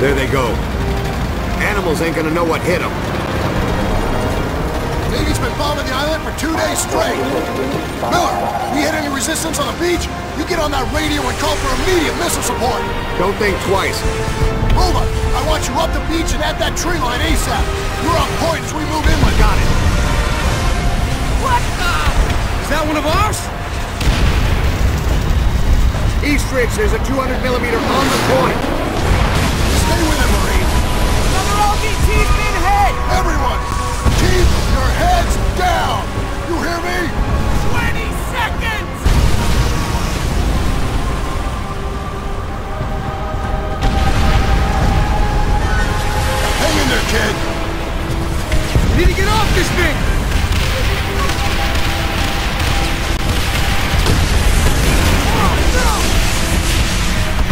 There they go. Animals ain't gonna know what hit them. Navy's been bombing the island for two days straight. Miller, we hit any resistance on the beach? You get on that radio and call for immediate missile support. Don't think twice. Roma, I want you up the beach and at that tree line ASAP. You're on point as we move inland. Got it. What the? Is that one of ours? East Ridge, there's a 200 millimeter on the point. Stay with it, Marine. Another LVT's been hit! Everyone, keep your heads down. You hear me? 20 seconds! Hang in there, kid. We need to get off this thing!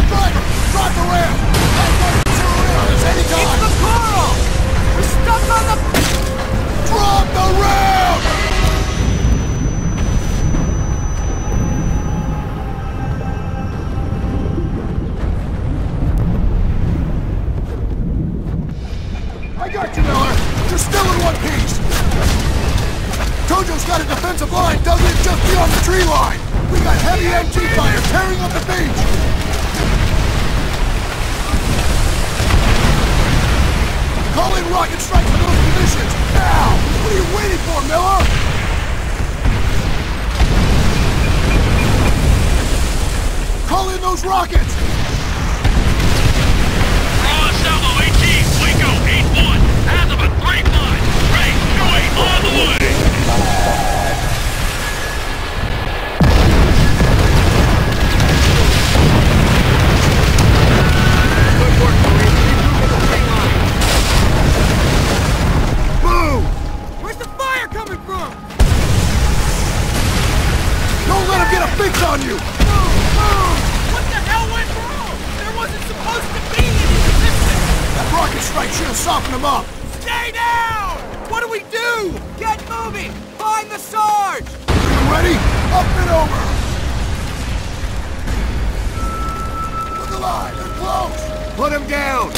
Driver, drop the ramp. I'm ready to zero in on this It's the coral! We're stuck on the... Drop the! I got you, Miller. You're still in one piece. Tojo's got a defensive line, doesn't it? Just beyond the tree line. We got heavy MG fire tearing up the beach. Call in rocket strike for those positions! Now! What are you waiting for, Miller? Call in those rockets! Him get a fix on you! What the hell went wrong? There wasn't supposed to be any resistance! That rocket strike should have softened him up! Stay down! What do we do? Get moving! Find the Sarge! You ready? Up and over! Look alive! They're close! Put him down!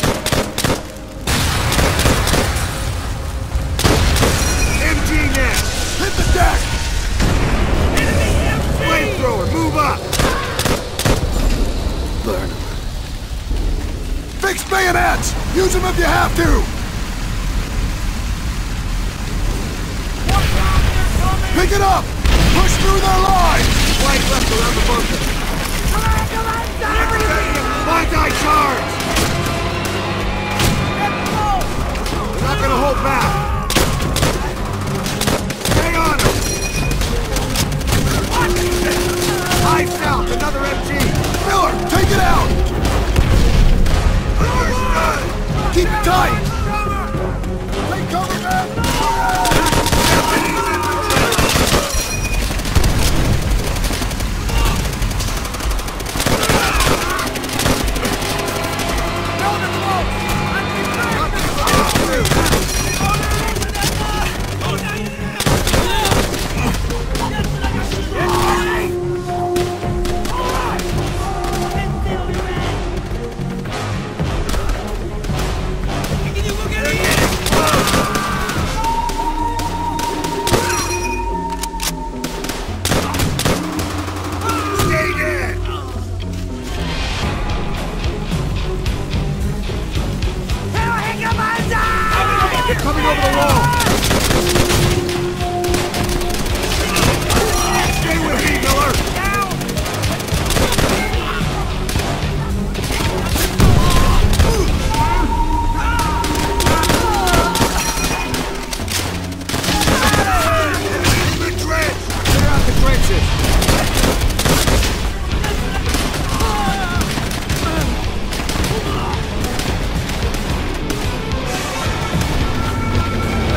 MG next! Hit the deck! Flamethrower, move up! Burn them. Fix bayonets! Use them if you have to! Pick it up! Push through their lines! Flank left around the bunker. Multi charge! We're not gonna hold back. High another MG! Miller, take it out! Tight!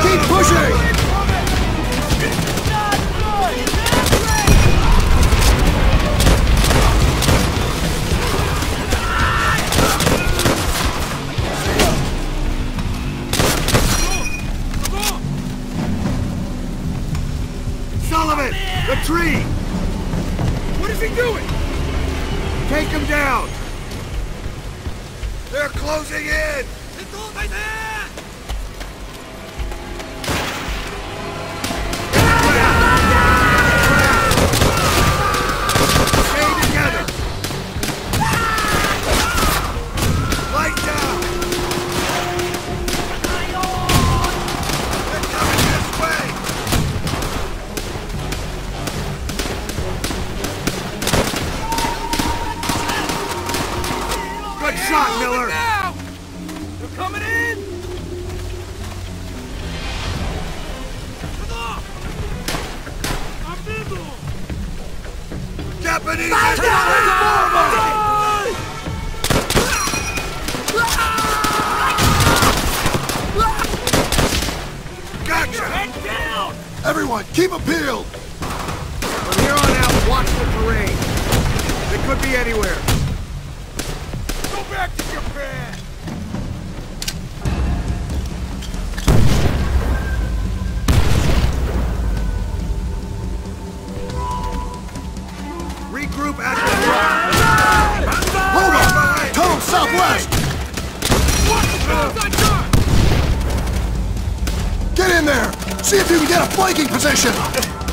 Keep pushing! Sullivan! The tree! What is he doing? Take him down! They're closing in! Shot, Miller! Now! They're coming in! Come on! Amigo! Japanese! Fire! Gotcha! Head down! Everyone, keep it peeled! From here on out, watch the terrain. They could be anywhere. Back to Japan! Regroup at the front. Hold on! Them southwest! Get in there! See if you can get a flanking position!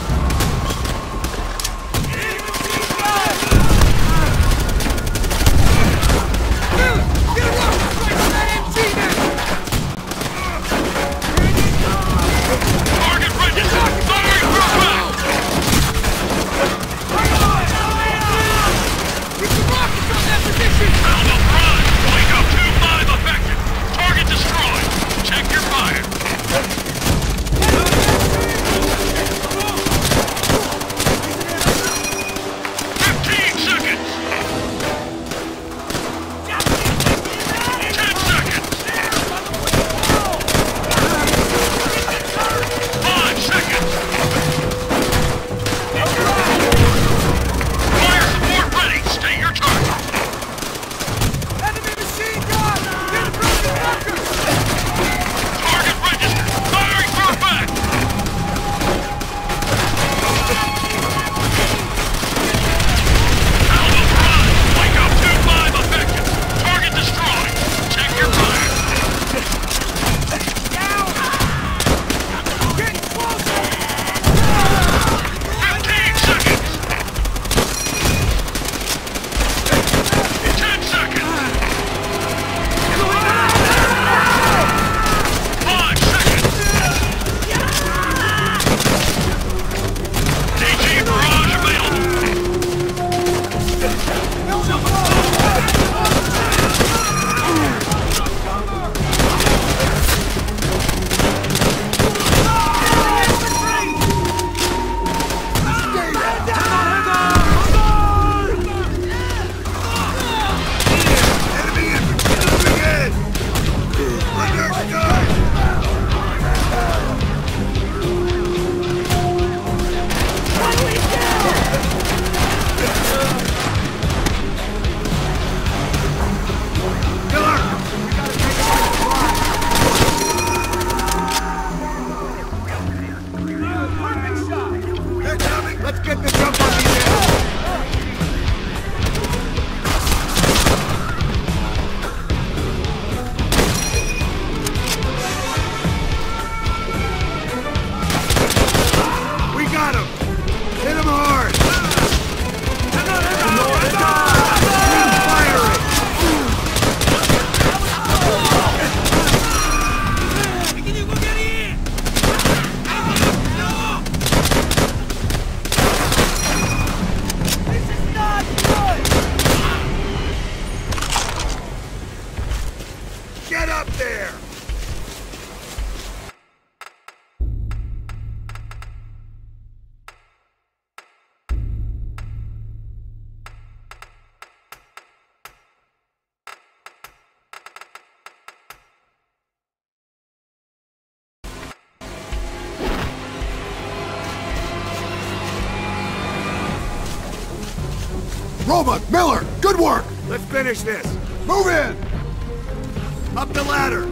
Roma, Miller, good work! Let's finish this. Move in! Up the ladder!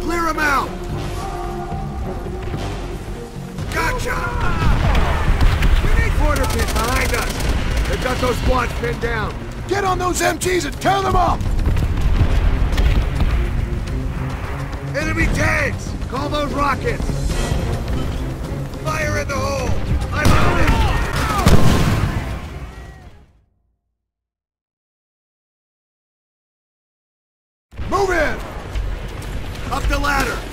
Clear them out! Gotcha! We need quarter pit behind us! They've got those squads pinned down. Get on those MGs and tear them up! Enemy tanks! Call those rockets! Fire in the hole! I'm on it! The ladder!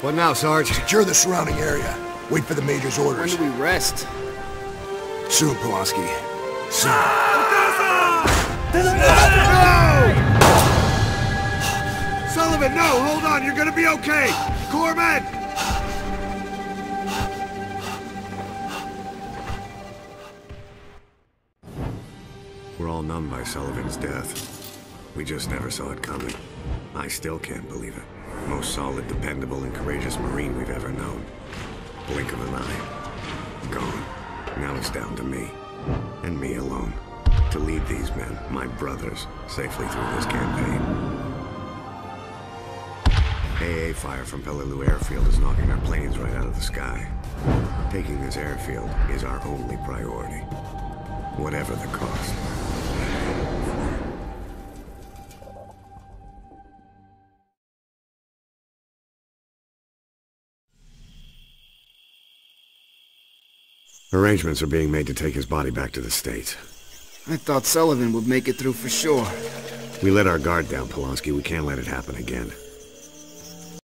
What now, Sarge? Secure the surrounding area. Wait for the Major's orders. When orders. do we rest? Soon, Polonsky. Soon. No! Sullivan, no! Hold on, you're gonna be okay! Corpsman! We're all numb by Sullivan's death. We just never saw it coming. I still can't believe it. Most solid, dependable, and courageous Marine we've ever known. Blink of an eye. Gone. Now it's down to me. And me alone. To lead these men, my brothers, safely through this campaign. AA fire from Peleliu Airfield is knocking our planes right out of the sky. Taking this airfield is our only priority. Whatever the cost. Arrangements are being made to take his body back to the States. I thought Sullivan would make it through for sure. We let our guard down, Polonsky. We can't let it happen again.